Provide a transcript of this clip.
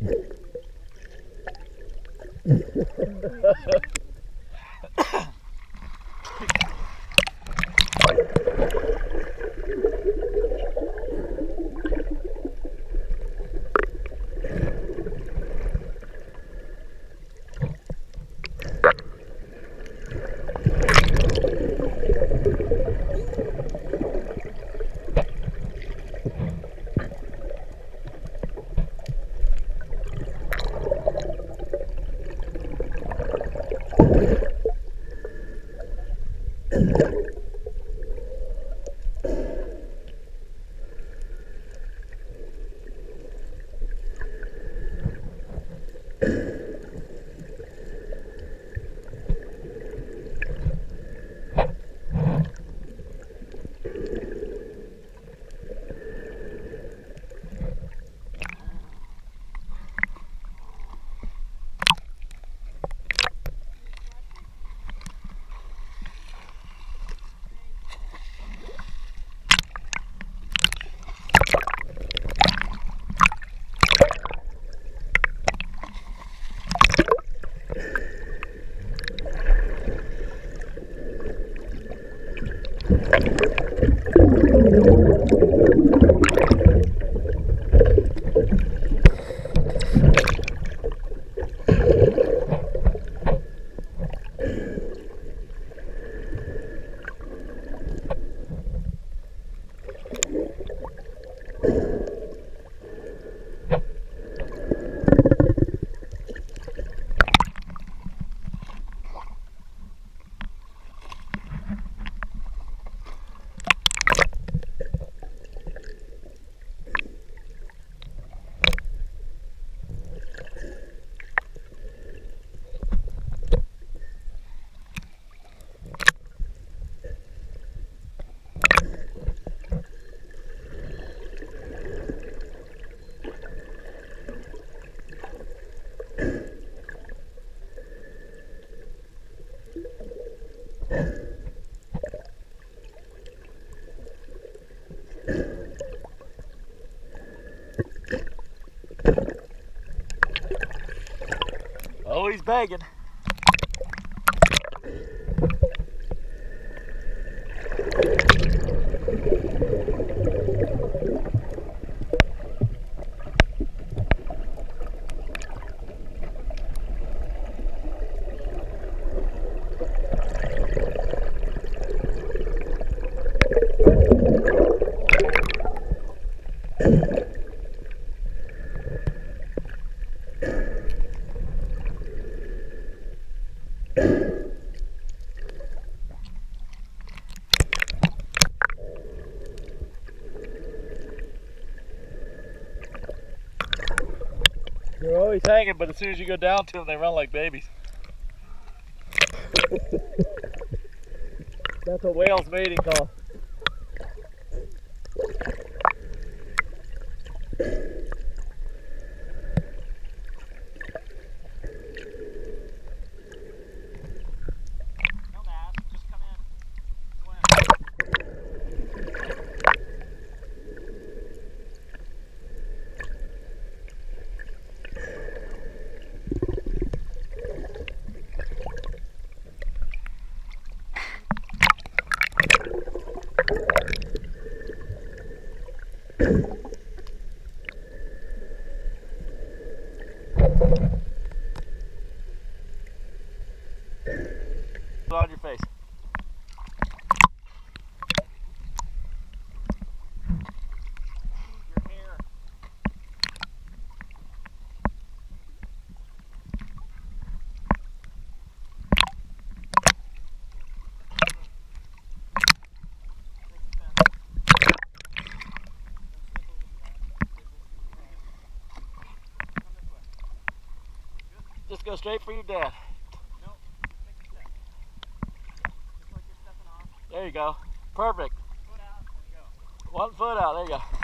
Ha ha ha. Oh, he's begging. They're always hanging, but as soon as you go down to them, they run like babies. That's a whale's mating call. Just go straight for your dad. There you go. Perfect. Foot out, go. One foot out. There you go.